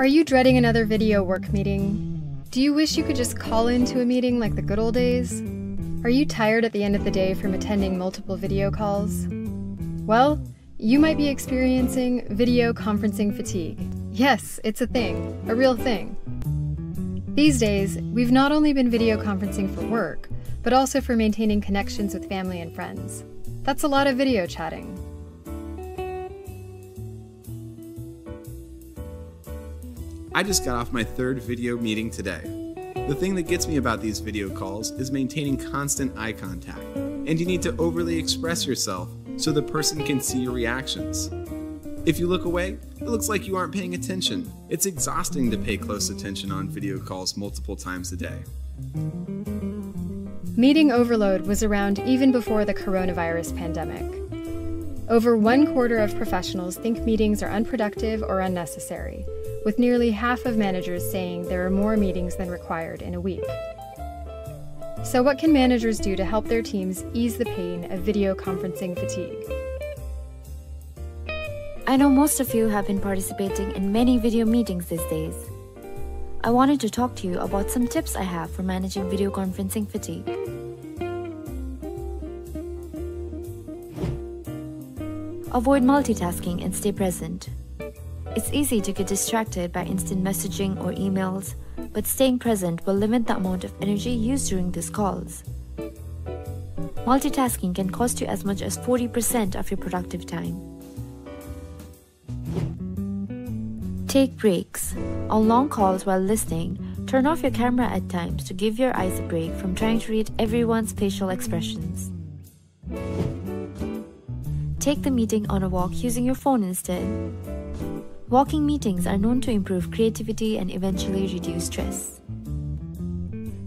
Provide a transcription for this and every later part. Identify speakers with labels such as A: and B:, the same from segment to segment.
A: Are you dreading another video work meeting? Do you wish you could just call into a meeting like the good old days? Are you tired at the end of the day from attending multiple video calls? Well, you might be experiencing video conferencing fatigue. Yes, it's a thing, a real thing. These days, we've not only been video conferencing for work, but also for maintaining connections with family and friends. That's a lot of video chatting.
B: I just got off my third video meeting today. The thing that gets me about these video calls is maintaining constant eye contact, and you need to overly express yourself so the person can see your reactions. If you look away, it looks like you aren't paying attention. It's exhausting to pay close attention on video calls multiple times a day.
A: Meeting overload was around even before the coronavirus pandemic. Over one quarter of professionals think meetings are unproductive or unnecessary, with nearly half of managers saying there are more meetings than required in a week. So, what can managers do to help their teams ease the pain of video conferencing fatigue?
C: I know most of you have been participating in many video meetings these days. I wanted to talk to you about some tips I have for managing video conferencing fatigue. Avoid multitasking and stay present. It's easy to get distracted by instant messaging or emails, but staying present will limit the amount of energy used during these calls. Multitasking can cost you as much as 40% of your productive time. Take breaks. On long calls while listening, turn off your camera at times to give your eyes a break from trying to read everyone's facial expressions. Take the meeting on a walk using your phone instead. Walking meetings are known to improve creativity and eventually reduce stress.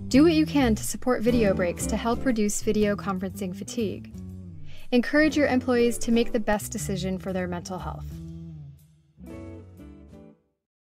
A: Do what you can to support video breaks to help reduce video conferencing fatigue. Encourage your employees to make the best decision for their mental health.